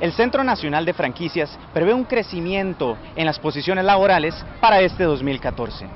el Centro Nacional de Franquicias prevé un crecimiento en las posiciones laborales para este 2014.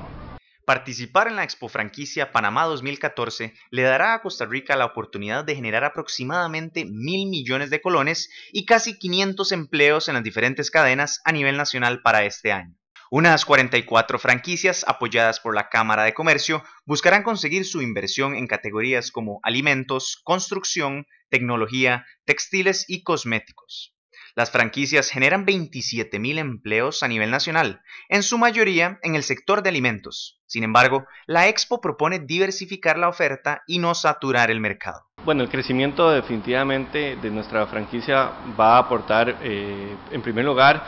Participar en la Expo Franquicia Panamá 2014 le dará a Costa Rica la oportunidad de generar aproximadamente mil millones de colones y casi 500 empleos en las diferentes cadenas a nivel nacional para este año. Unas 44 franquicias apoyadas por la Cámara de Comercio buscarán conseguir su inversión en categorías como alimentos, construcción, tecnología, textiles y cosméticos. Las franquicias generan 27.000 empleos a nivel nacional, en su mayoría en el sector de alimentos. Sin embargo, la Expo propone diversificar la oferta y no saturar el mercado. Bueno, el crecimiento definitivamente de nuestra franquicia va a aportar, eh, en primer lugar,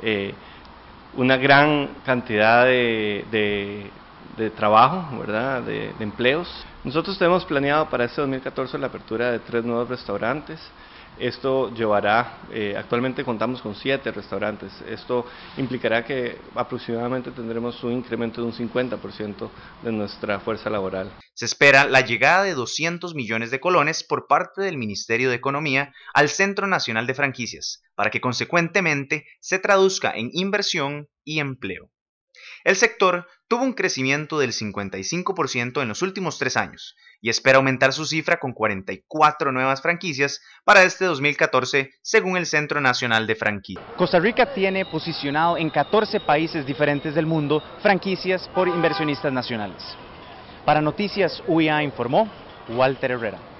eh, una gran cantidad de, trabajo, ¿verdad? De, de, empleos. Nosotros tenemos planeado para este 2014 la apertura de tres nuevos restaurantes. Esto llevará, eh, actualmente contamos con siete restaurantes, esto implicará que aproximadamente tendremos un incremento de un 50% de nuestra fuerza laboral. Se espera la llegada de 200 millones de colones por parte del Ministerio de Economía al Centro Nacional de Franquicias, para que consecuentemente se traduzca en inversión y empleo. El sector tuvo un crecimiento del 55% en los últimos tres años y espera aumentar su cifra con 44 nuevas franquicias para este 2014, según el Centro Nacional de Franquicias. Costa Rica tiene posicionado en 14 países diferentes del mundo franquicias por inversionistas nacionales. Para Noticias UIA informó Walter Herrera.